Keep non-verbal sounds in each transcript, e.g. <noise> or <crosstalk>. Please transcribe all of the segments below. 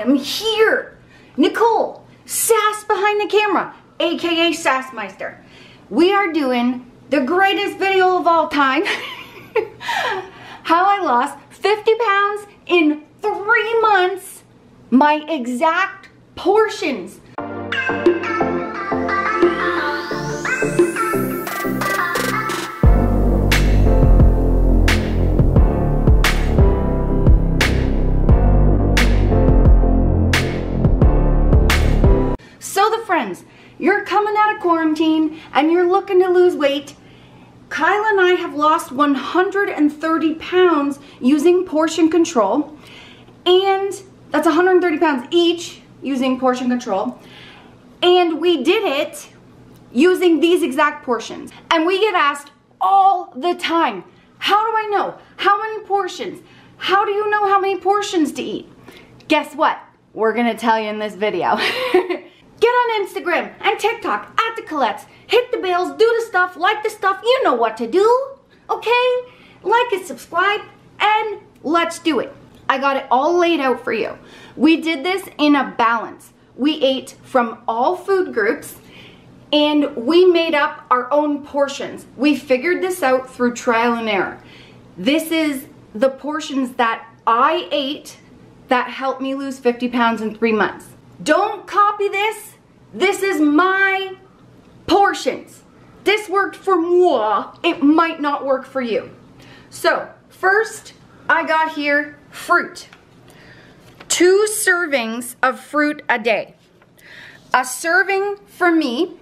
am here. Nicole, Sass behind the camera, aka Sassmeister. We are doing the greatest video of all time. <laughs> How I lost 50 pounds in three months. My exact portions. And you're looking to lose weight. Kyle and I have lost 130 pounds using portion control. And that's 130 pounds each using portion control. And we did it using these exact portions. And we get asked all the time, how do I know? How many portions? How do you know how many portions to eat? Guess what? We're gonna tell you in this video. <laughs> Get on Instagram and TikTok at the Collets. Hit the bells, do the stuff, like the stuff. You know what to do, okay? Like and subscribe, and let's do it. I got it all laid out for you. We did this in a balance. We ate from all food groups and we made up our own portions. We figured this out through trial and error. This is the portions that I ate that helped me lose 50 pounds in three months. Don't copy this. This is my portions. This worked for moi. It might not work for you. So first I got here fruit. Two servings of fruit a day. A serving for me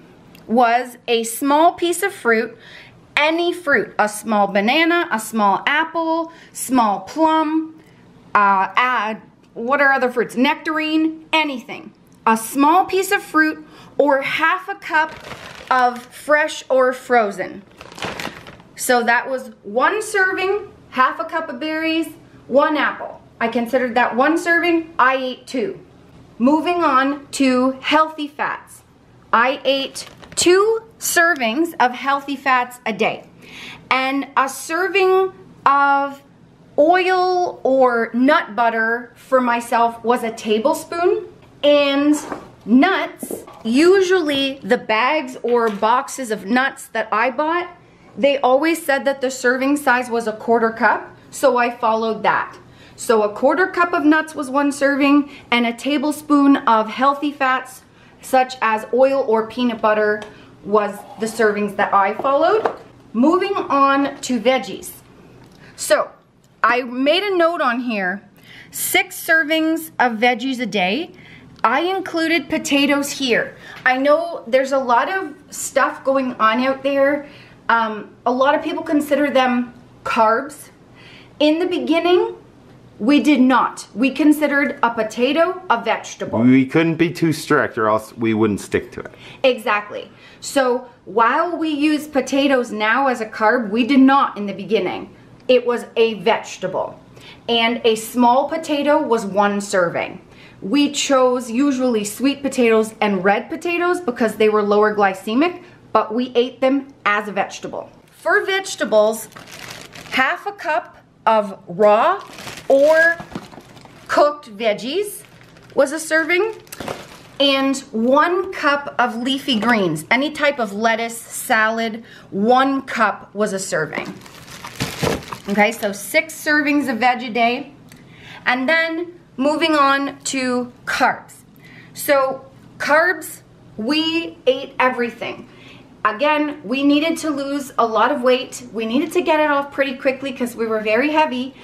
was a small piece of fruit, any fruit, a small banana, a small apple, small plum, uh, add, what are other fruits? Nectarine, anything. A small piece of fruit or half a cup of fresh or frozen. So that was one serving, half a cup of berries, one apple. I considered that one serving, I ate two. Moving on to healthy fats. I ate two servings of healthy fats a day. And a serving of oil or nut butter for myself was a tablespoon. And nuts, usually the bags or boxes of nuts that I bought, they always said that the serving size was a quarter cup. So I followed that. So a quarter cup of nuts was one serving and a tablespoon of healthy fats such as oil or peanut butter was the servings that I followed. Moving on to veggies. So I made a note on here, six servings of veggies a day. I included potatoes here. I know there's a lot of stuff going on out there. Um, a lot of people consider them carbs. In the beginning, we did not. We considered a potato a vegetable. We couldn't be too strict or else we wouldn't stick to it. Exactly. So while we use potatoes now as a carb, we did not in the beginning. It was a vegetable. And a small potato was one serving. We chose usually sweet potatoes and red potatoes because they were lower glycemic, but we ate them as a vegetable. For vegetables, half a cup of raw or cooked veggies was a serving and one cup of leafy greens, any type of lettuce, salad, one cup was a serving. Okay, so six servings of veg a day. And then moving on to carbs. So carbs, we ate everything. Again, we needed to lose a lot of weight. We needed to get it off pretty quickly because we were very heavy.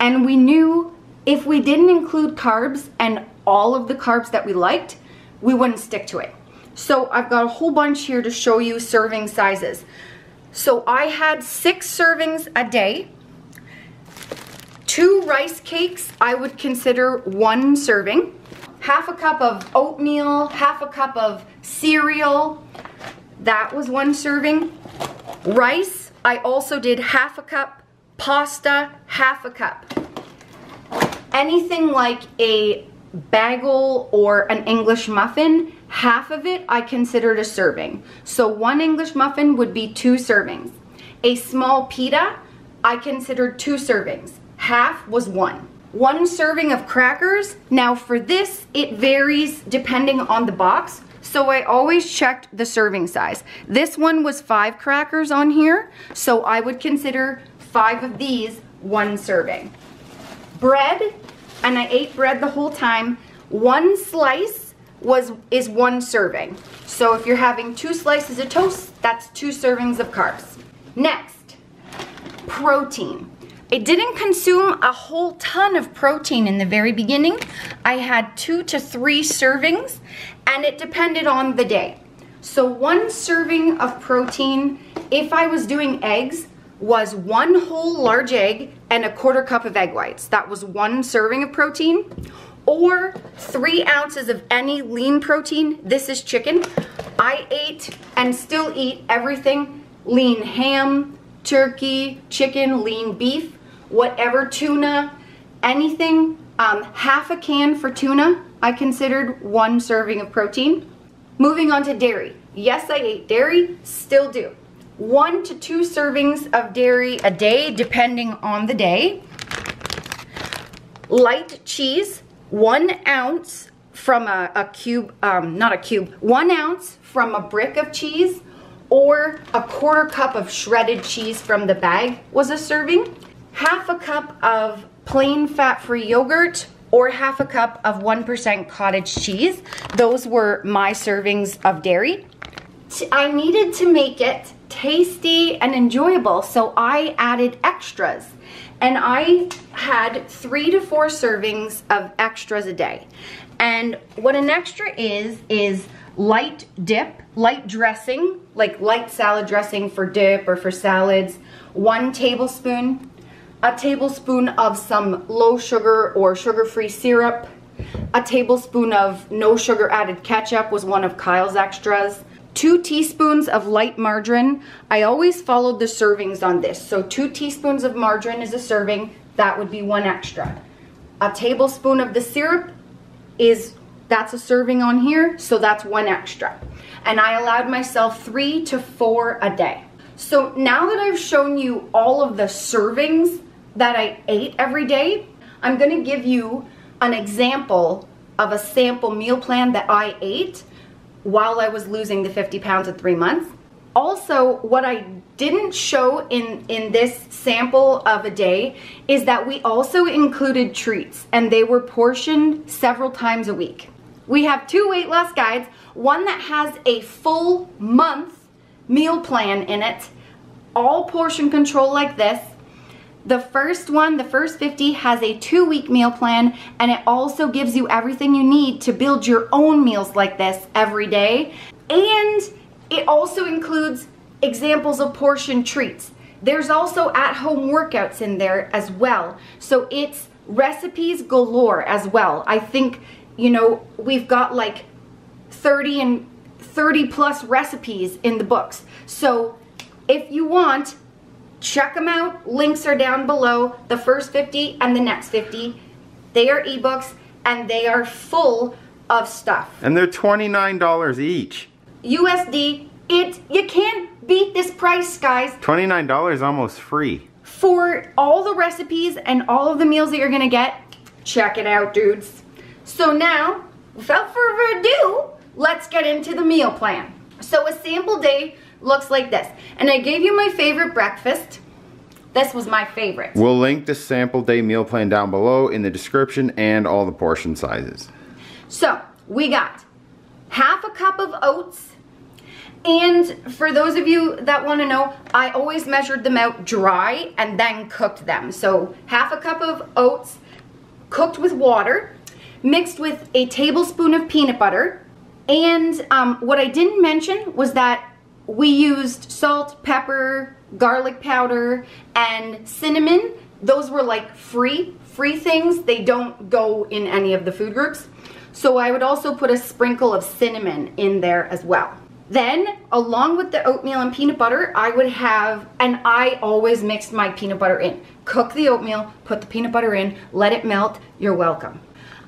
And we knew if we didn't include carbs and all of the carbs that we liked, we wouldn't stick to it. So I've got a whole bunch here to show you serving sizes. So I had six servings a day. Two rice cakes I would consider one serving. Half a cup of oatmeal, half a cup of cereal. That was one serving. Rice, I also did half a cup. Pasta, half a cup. Anything like a bagel or an English muffin, half of it I considered a serving. So one English muffin would be two servings. A small pita, I considered two servings. Half was one. one serving of crackers. Now for this, it varies depending on the box. So I always checked the serving size. This one was five crackers on here, so I would consider five of these one serving. Bread, and I ate bread the whole time, one slice was is one serving. So if you're having two slices of toast, that's two servings of carbs. Next, protein. I didn't consume a whole ton of protein in the very beginning. I had two to three servings and it depended on the day. So one serving of protein, if I was doing eggs, was one whole large egg and a quarter cup of egg whites. That was one serving of protein. Or three ounces of any lean protein. This is chicken. I ate and still eat everything lean ham, turkey, chicken, lean beef whatever tuna, anything, um, half a can for tuna, I considered one serving of protein. Moving on to dairy. Yes, I ate dairy, still do. One to two servings of dairy a day, depending on the day. Light cheese, one ounce from a, a cube, um, not a cube, one ounce from a brick of cheese or a quarter cup of shredded cheese from the bag was a serving half a cup of plain fat-free yogurt or half a cup of 1% cottage cheese. Those were my servings of dairy. I needed to make it tasty and enjoyable, so I added extras. And I had three to four servings of extras a day. And what an extra is, is light dip, light dressing, like light salad dressing for dip or for salads, one tablespoon a tablespoon of some low sugar or sugar-free syrup, a tablespoon of no sugar added ketchup was one of Kyle's extras, two teaspoons of light margarine. I always followed the servings on this. So two teaspoons of margarine is a serving, that would be one extra. A tablespoon of the syrup is, that's a serving on here, so that's one extra. And I allowed myself three to four a day. So now that I've shown you all of the servings that I ate every day, I'm gonna give you an example of a sample meal plan that I ate while I was losing the 50 pounds in three months. Also, what I didn't show in, in this sample of a day is that we also included treats and they were portioned several times a week. We have two weight loss guides, one that has a full month meal plan in it, all portion control like this, the first one, the first 50, has a two week meal plan and it also gives you everything you need to build your own meals like this every day. And it also includes examples of portion treats. There's also at home workouts in there as well. So it's recipes galore as well. I think, you know, we've got like 30 and 30 plus recipes in the books. So if you want, Check them out. Links are down below. The first 50 and the next 50. They are ebooks and they are full of stuff. And they're $29 each. USD. It you can't beat this price, guys. $29 almost free. For all the recipes and all of the meals that you're gonna get, check it out, dudes. So now, without further ado, let's get into the meal plan. So a sample day looks like this. And I gave you my favorite breakfast. This was my favorite. We'll link the sample day meal plan down below in the description and all the portion sizes. So we got half a cup of oats. And for those of you that want to know, I always measured them out dry and then cooked them. So half a cup of oats cooked with water, mixed with a tablespoon of peanut butter. And um, what I didn't mention was that we used salt, pepper, garlic powder, and cinnamon. Those were like free, free things. They don't go in any of the food groups. So I would also put a sprinkle of cinnamon in there as well. Then, along with the oatmeal and peanut butter, I would have, and I always mixed my peanut butter in. Cook the oatmeal, put the peanut butter in, let it melt, you're welcome.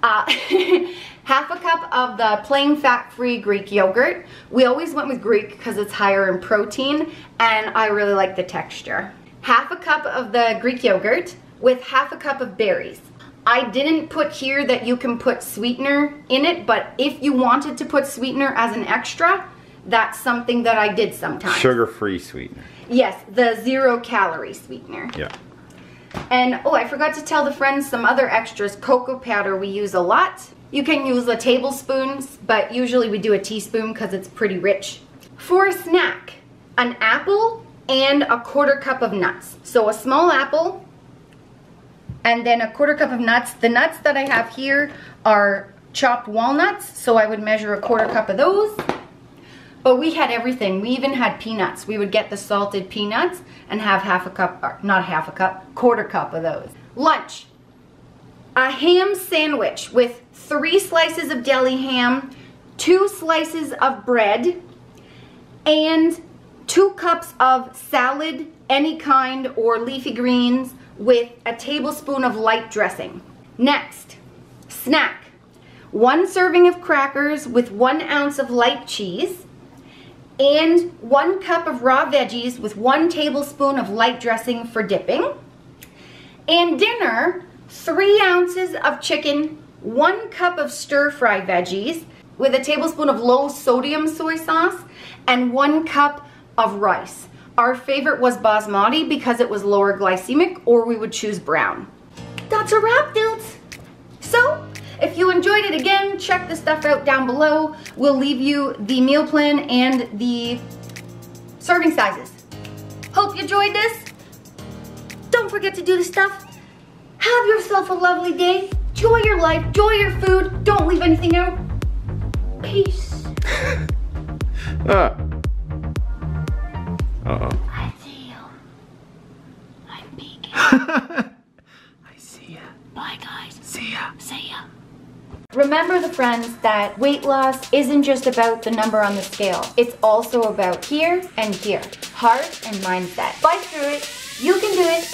Uh, <laughs> half a cup of the plain fat-free Greek yogurt. We always went with Greek because it's higher in protein and I really like the texture. Half a cup of the Greek yogurt with half a cup of berries. I didn't put here that you can put sweetener in it, but if you wanted to put sweetener as an extra, that's something that I did sometimes. Sugar-free sweetener. Yes, the zero calorie sweetener. Yeah. And oh, I forgot to tell the friends some other extras. Cocoa powder we use a lot. You can use a tablespoon, but usually we do a teaspoon because it's pretty rich. For a snack, an apple and a quarter cup of nuts. So a small apple, and then a quarter cup of nuts. The nuts that I have here are chopped walnuts, so I would measure a quarter cup of those. But we had everything. We even had peanuts. We would get the salted peanuts and have half a cup, or not half a cup, quarter cup of those. Lunch. A ham sandwich with three slices of deli ham, two slices of bread, and two cups of salad, any kind, or leafy greens, with a tablespoon of light dressing. Next, snack. One serving of crackers with one ounce of light cheese and one cup of raw veggies with one tablespoon of light dressing for dipping. And dinner, three ounces of chicken, one cup of stir-fry veggies with a tablespoon of low sodium soy sauce and one cup of rice. Our favorite was basmati because it was lower glycemic or we would choose brown. That's a wrap, dudes. So, if you enjoyed it again, check the stuff out down below. We'll leave you the meal plan and the serving sizes. Hope you enjoyed this. Don't forget to do the stuff. Have yourself a lovely day. Enjoy your life, enjoy your food. Don't leave anything out. Peace. Ah. <laughs> Uh-oh. I see you. I'm peeking. <laughs> I see ya. Bye, guys. See ya. See ya. Remember the friends that weight loss isn't just about the number on the scale. It's also about here and here. Heart and mindset. Fight through it. You can do it.